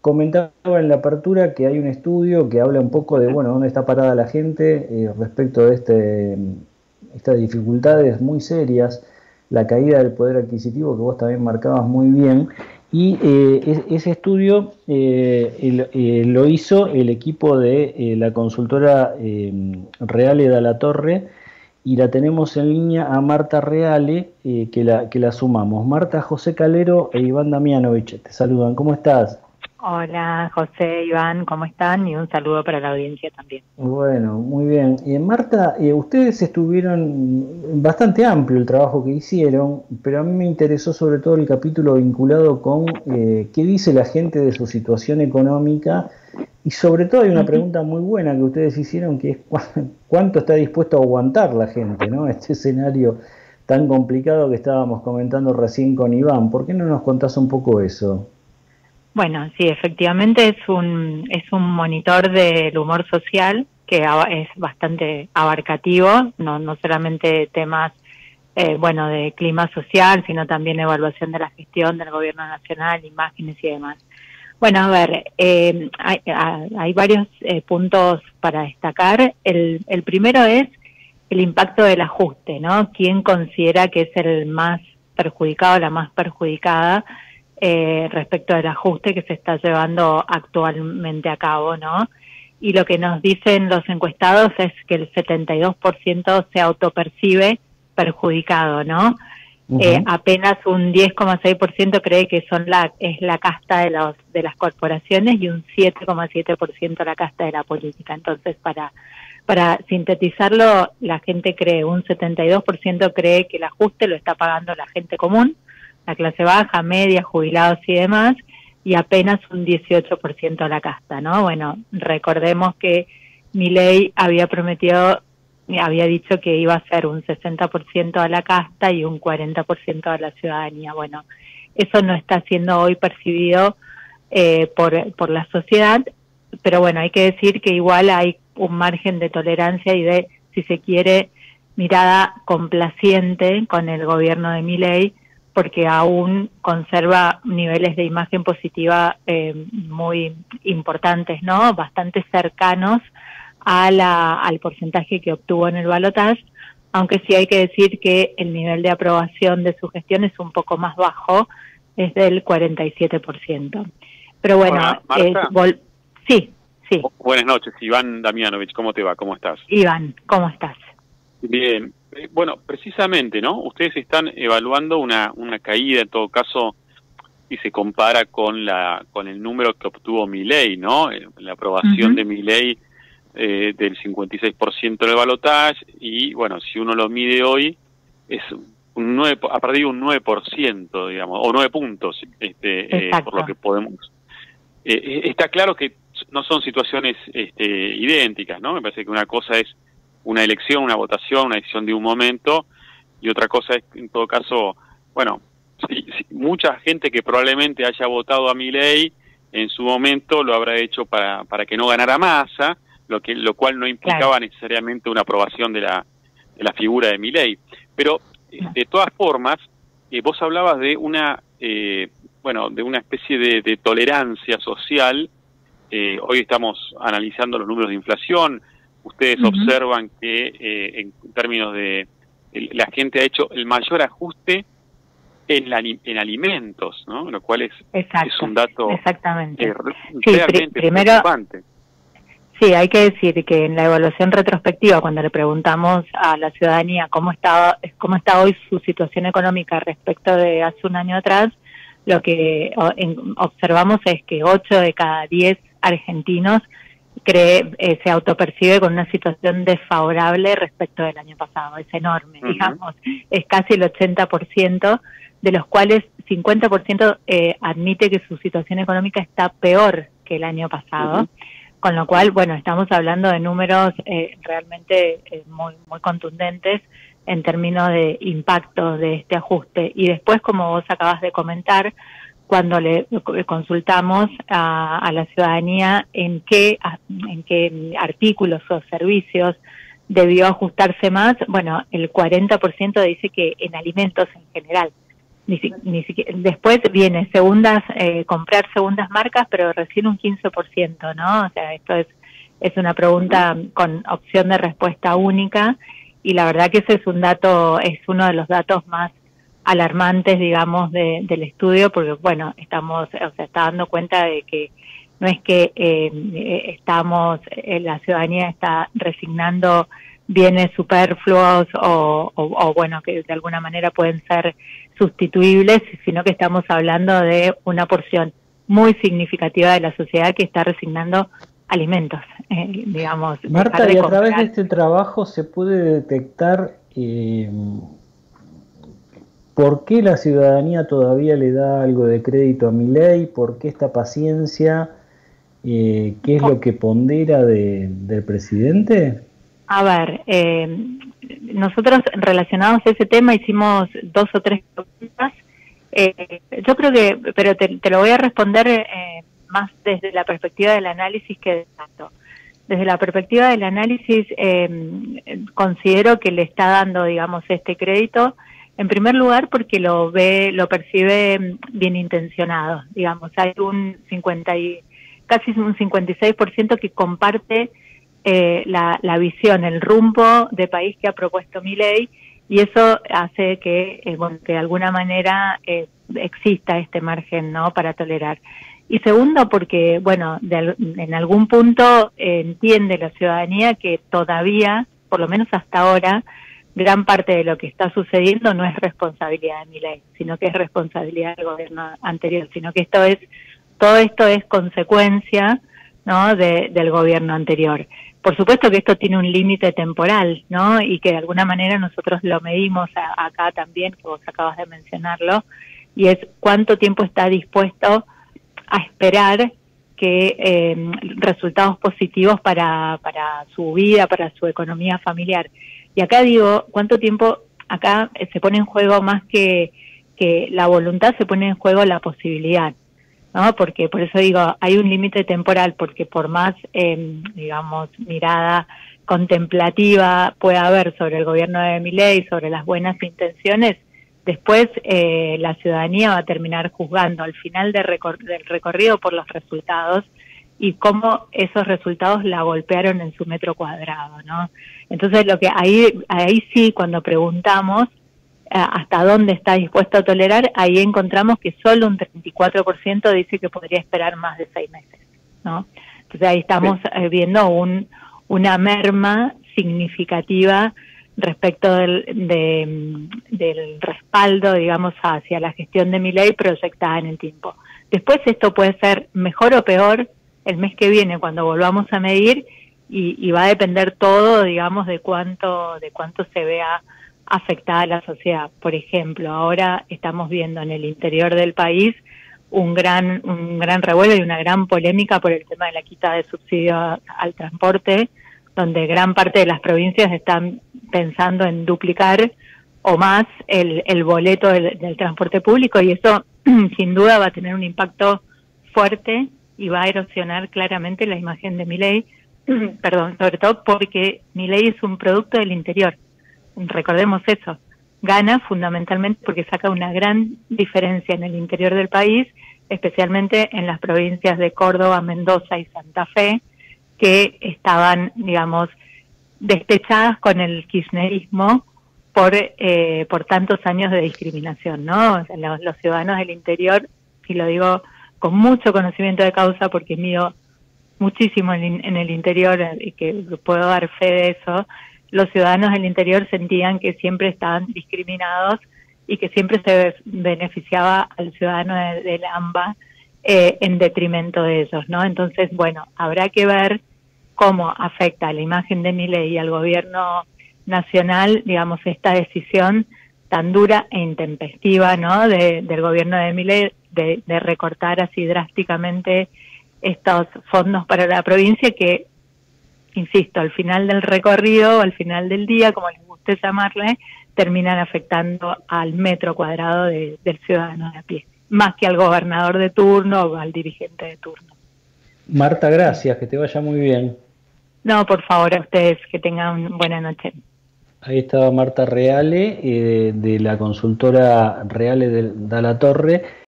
comentaba en la apertura que hay un estudio que habla un poco de, bueno, dónde está parada la gente eh, respecto de este, estas dificultades muy serias, la caída del poder adquisitivo que vos también marcabas muy bien, y eh, ese estudio eh, lo hizo el equipo de la consultora Reale de la Torre, y la tenemos en línea a Marta Reale, que, la, que la sumamos. Marta José Calero e Iván Damianovich, te saludan, ¿cómo estás? Hola José, Iván, ¿cómo están? Y un saludo para la audiencia también. Bueno, muy bien. Eh, Marta, eh, ustedes estuvieron bastante amplio el trabajo que hicieron, pero a mí me interesó sobre todo el capítulo vinculado con eh, qué dice la gente de su situación económica y sobre todo hay una pregunta muy buena que ustedes hicieron que es cuánto está dispuesto a aguantar la gente, ¿no? Este escenario tan complicado que estábamos comentando recién con Iván. ¿Por qué no nos contás un poco eso? Bueno, sí, efectivamente es un, es un monitor del humor social que es bastante abarcativo, no, no solamente temas, eh, bueno, de clima social, sino también evaluación de la gestión del gobierno nacional, imágenes y demás. Bueno, a ver, eh, hay, varios eh, puntos para destacar. El, el primero es el impacto del ajuste, ¿no? ¿Quién considera que es el más perjudicado, la más perjudicada? Eh, respecto del ajuste que se está llevando actualmente a cabo, ¿no? Y lo que nos dicen los encuestados es que el 72% se autopercibe perjudicado, ¿no? eh, apenas un 10,6% cree que son la es la casta de los de las corporaciones y un 7,7% la casta de la política. Entonces, para para sintetizarlo, la gente cree un 72% cree que el ajuste lo está pagando la gente común, la clase baja, media, jubilados y demás, y apenas un 18% a la casta, ¿no? Bueno, recordemos que mi ley había prometido, había dicho que iba a ser un 60% a la casta y un 40% a la ciudadanía. Bueno, eso no está siendo hoy percibido eh, por, por la sociedad, pero bueno, hay que decir que igual hay un margen de tolerancia y de, si se quiere, mirada complaciente con el gobierno de mi ley, porque aún conserva niveles de imagen positiva eh, muy importantes, ¿no? Bastante cercanos a la, al porcentaje que obtuvo en el balotaje, aunque sí hay que decir que el nivel de aprobación de su gestión es un poco más bajo, es del 47%. Pero bueno, sí, sí. Buenas noches, Iván Damianovich, ¿cómo te va? ¿Cómo estás? Iván, ¿cómo estás? Bien, bueno, precisamente, ¿no? Ustedes están evaluando una, una caída, en todo caso, y se compara con la con el número que obtuvo mi ley, ¿no? Eh, la aprobación de mi ley eh, del 56% del balotaje y, bueno, si uno lo mide hoy, es un 9, ha perdido un 9%, digamos, o 9 puntos, este, por lo que podemos... está claro que no son situaciones este, idénticas, ¿no? Me parece que una cosa es una elección, una votación, una decisión de un momento, y otra cosa es, en todo caso, bueno, mucha gente que probablemente haya votado a mi ley en su momento lo habrá hecho para, para que no ganara masa, lo, que, lo cual no implicaba necesariamente una aprobación de la, de la figura de mi ley. Pero, eh, de todas formas, eh, vos hablabas de una, eh, bueno, de una especie de, tolerancia social. hoy estamos analizando los números de inflación, ustedes observan que eh, en términos de la gente ha hecho el mayor ajuste en, la, en alimentos, ¿no? Lo cual es, es un dato exactamente. Eh, realmente preocupante. Sí, hay que decir que en la evaluación retrospectiva, cuando le preguntamos a la ciudadanía cómo está, cómo está hoy su situación económica respecto de hace un año atrás, lo que observamos es que 8 de cada 10 argentinos cree, eh, se autopercibe con una situación desfavorable respecto del año pasado. Es enorme, digamos. Es casi el 80%, de los cuales 50% eh, admite que su situación económica está peor que el año pasado. Con lo cual, bueno, estamos hablando de números eh, realmente eh, muy, muy contundentes en términos de impacto de este ajuste. Y después, como vos acabas de comentar, cuando le consultamos a, la ciudadanía en qué, en qué artículos o servicios debió ajustarse más, bueno, el 40% dice que en alimentos en general. ni, ni después viene segundas, eh, comprar segundas marcas, pero recién un 15%, ¿no? O sea, esto es, es una pregunta con opción de respuesta única y la verdad que ese es un dato, es uno de los datos más alarmantes, digamos, del estudio, porque, bueno, estamos, o sea, está dando cuenta de que no es que eh, estamos, eh, la ciudadanía está resignando bienes superfluos o, o, bueno, que de alguna manera pueden ser sustituibles, sino que estamos hablando de una porción muy significativa de la sociedad que está resignando alimentos, eh, digamos. Marta, y a través de este trabajo se puede detectar eh, por qué la ciudadanía todavía le da algo de crédito a mi ley, por qué esta paciencia, eh, qué es lo que pondera del presidente. A ver, eh, nosotros relacionados a ese tema hicimos dos o tres preguntas. Eh, yo creo que, pero te, lo voy a responder eh, más desde la perspectiva del análisis que de dato. Desde la perspectiva del análisis, considero que le está dando, digamos, este crédito, en primer lugar porque lo ve, lo percibe bien intencionado. Digamos, hay un 50 y, casi un 56% que comparte eh, la, la, visión, el rumbo de país que ha propuesto mi ley y eso hace que, eh, bueno, de alguna manera eh, exista este margen no para tolerar. Y segundo, porque, bueno, en algún punto entiende la ciudadanía que todavía, por lo menos hasta ahora, gran parte de lo que está sucediendo no es responsabilidad de mi ley, sino que es responsabilidad del gobierno anterior, sino que esto es, todo esto es consecuencia ¿no? del gobierno anterior. Por supuesto que esto tiene un límite temporal, ¿no? Y que de alguna manera nosotros lo medimos acá también, que vos acabas de mencionarlo, y es cuánto tiempo está dispuesto a esperar que eh, resultados positivos para, para su vida, para su economía familiar. Y acá digo, ¿cuánto tiempo acá se pone en juego más que, que la voluntad, se pone en juego la posibilidad? ¿no? Porque por eso digo, hay un límite temporal, porque por más, eh, digamos, mirada contemplativa pueda haber sobre el gobierno de Miley, sobre las buenas intenciones, después eh, la ciudadanía va a terminar juzgando al final del recorrido por los resultados y cómo esos resultados la golpearon en su metro cuadrado, ¿no? Entonces lo que ahí ahí sí cuando preguntamos hasta dónde está dispuesto a tolerar, ahí encontramos que solo un 34% dice que podría esperar más de seis meses, ¿no? Entonces ahí estamos eh, viendo un, una merma significativa respecto del, del respaldo, digamos, hacia la gestión de mi ley proyectada en el tiempo. Después esto puede ser mejor o peor el mes que viene cuando volvamos a medir y, y va a depender todo, digamos, de cuánto de cuánto se vea afectada la sociedad. Por ejemplo, ahora estamos viendo en el interior del país un gran, un gran revuelo y una gran polémica por el tema de la quita de subsidio al transporte, donde gran parte de las provincias están pensando en duplicar o más el, el boleto del transporte público y eso sin duda va a tener un impacto fuerte y va a erosionar claramente la imagen de mi ley, perdón, sobre todo porque mi ley es un producto del interior recordemos eso, gana fundamentalmente porque saca una gran diferencia en el interior del país, especialmente en las provincias de Córdoba, Mendoza y Santa Fe, que estaban, digamos, despechadas con el kirchnerismo por, eh, por tantos años de discriminación, ¿no? los, ciudadanos del interior, y lo digo con mucho conocimiento de causa porque mido muchísimo en, en el interior y que puedo dar fe de eso, los ciudadanos del interior sentían que siempre estaban discriminados y que siempre se beneficiaba al ciudadano de, AMBA eh, en detrimento de ellos, ¿no? Entonces, bueno, habrá que ver cómo afecta a la imagen de mi ley y al gobierno nacional, digamos, esta decisión tan dura e intempestiva, ¿no? del gobierno de Milei de, de recortar así drásticamente estos fondos para la provincia que insisto, al final del recorrido, al final del día, como les guste llamarle, terminan afectando al metro cuadrado del ciudadano de a pie, más que al gobernador de turno o al dirigente de turno. Marta, gracias, que te vaya muy bien. No, por favor, a ustedes, que tengan buena noche. Ahí estaba Marta Reale, eh, de la consultora Reale de, la Torre